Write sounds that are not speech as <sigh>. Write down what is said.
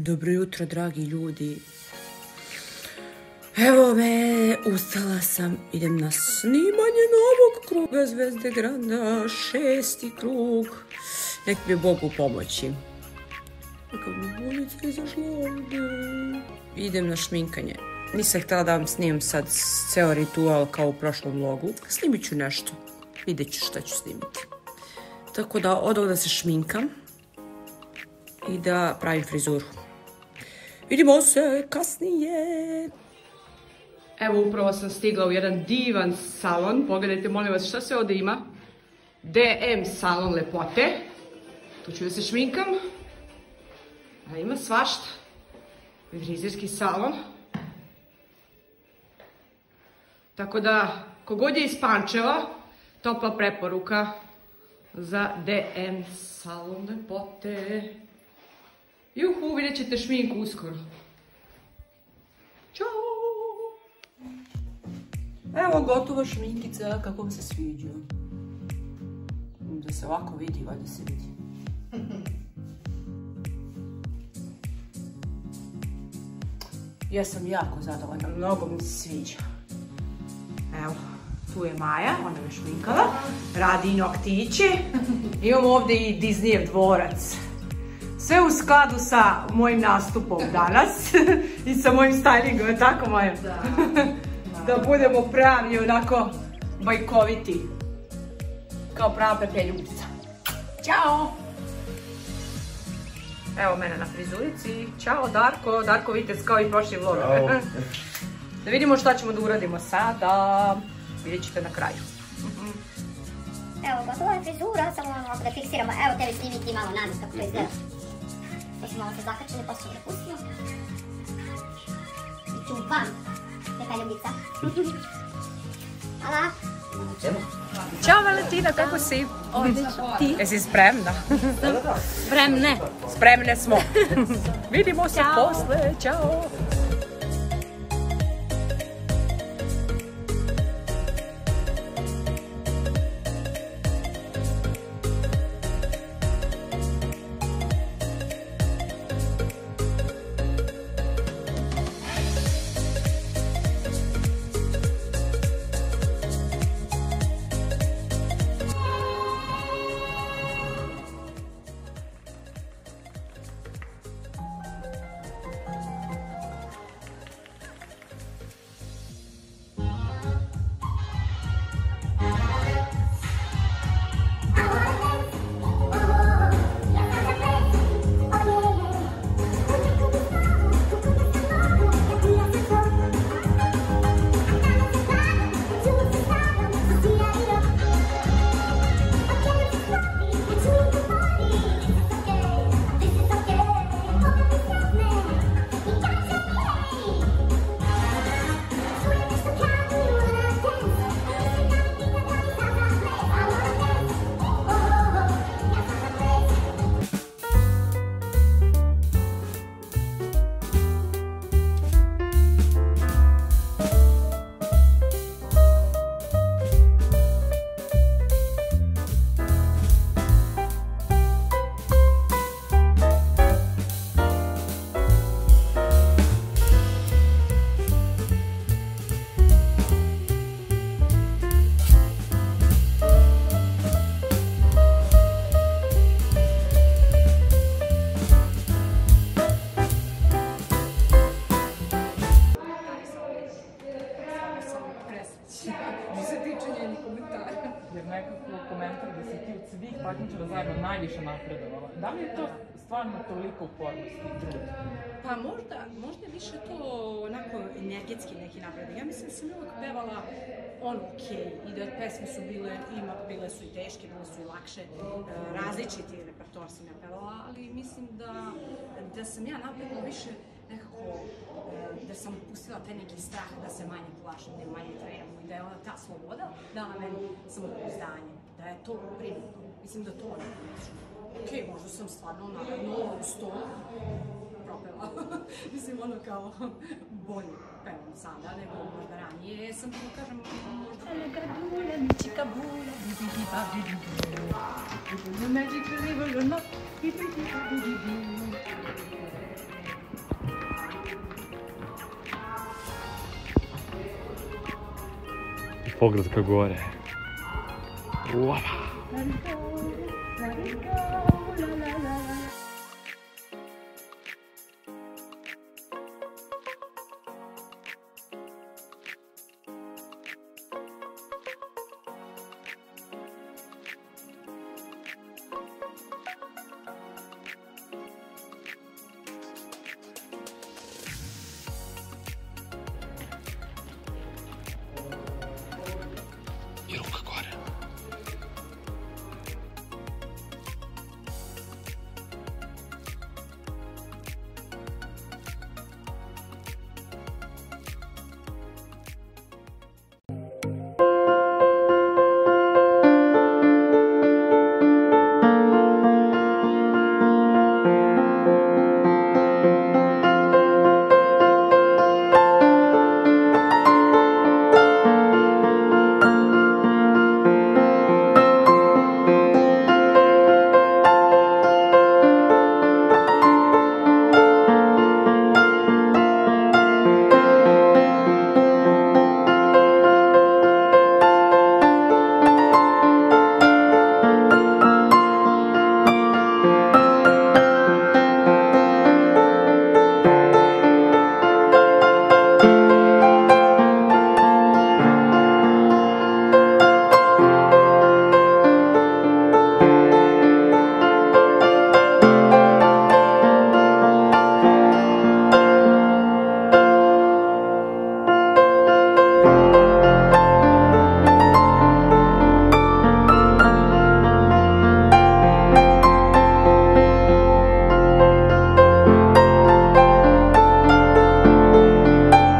Dobro jutro, dragi ljudi. Evo me, ustala sam, idem na snimanje novog kruga Zvezde Granda, šesti krug. Nek mi Bog u pomoći. Neka mi bulica izašla ovdje. Idem na šminkanje. Nisam htjela da vam snimam sad ceo ritual kao u prošlom vlogu. Snimit ću nešto. Vidjet ću šta ću snimiti. Tako da od da se šminkam i da pravim frizuru. Vidimo se kasnije. Evo upravo sam stigla u jedan divan salon. Pogledajte molim vas šta se ovdje ima. DM salon lepote. Tu ću da se šminkam. A ima svašta. Frizerski salon. Tako da, kogod je iz Pančeva, topla preporuka za DM salon lepote. Juhu, vidjet ćete šminku uskoro. Ćao! Evo gotova šminkica, kako vam se sviđa. Da se ovako vidi, valjda se vidi. Ja sam jako zadovoljna, mnogo mi se sviđa. Evo, tu je Maja, ona me šminkala, radi i noktići. Imamo ovdje i Disneyev dvorac. Sve u skladu sa mojim nastupom danas <laughs> i sa mojim stylingom, tako Maja? Da. <laughs> da budemo pravi, onako bajkoviti. Kao prava pepeljubica. Ćao! Evo mene na frizurici. Ćao Darko, Darko Vitez kao i prošli vlog. <laughs> da vidimo šta ćemo da uradimo sada. Vidjet ćete na kraju. Evo, gotova je frizura, samo da fiksiramo. Evo tebi snimiti malo nazad kako to izgleda. znalazł zahaczony patrzony ustno. I tu bam! Jaka ljubica. <laughs> Hvala. Čau, Valentina, kako si? Odlično. Ti? Jesi spremna? Spremne. Spremne smo. <laughs> Vidimo se posle. Čau. Svih takmičara zajedno najviše napredovala. Da li je to stvarno toliko upornost i trud? Pa možda, možda je više to onako energetski neki napredak. Ja mislim da sam uvijek pevala on okej i da pesme su bile, ima, bile su i teške, bile su i lakše, e, različiti repertoar sam ja pevala, ali mislim da, da sam ja napravila više nekako e, da sam pustila taj neki strah da se manje plašim, da je manje trenam i da je ona ta sloboda dala meni samopouzdanje, da je to prirodno. Mislim da to ono Ok, možda sam stvarno naravno uz to propela. Mislim ono kao bolje pevam sada nego možda ranije. Sam da kažem možda... Gadula, mičika bula, bi bi bi ba bi bi bi. The magic river, not bi bi bi ba folga do Kagora. É. Uau!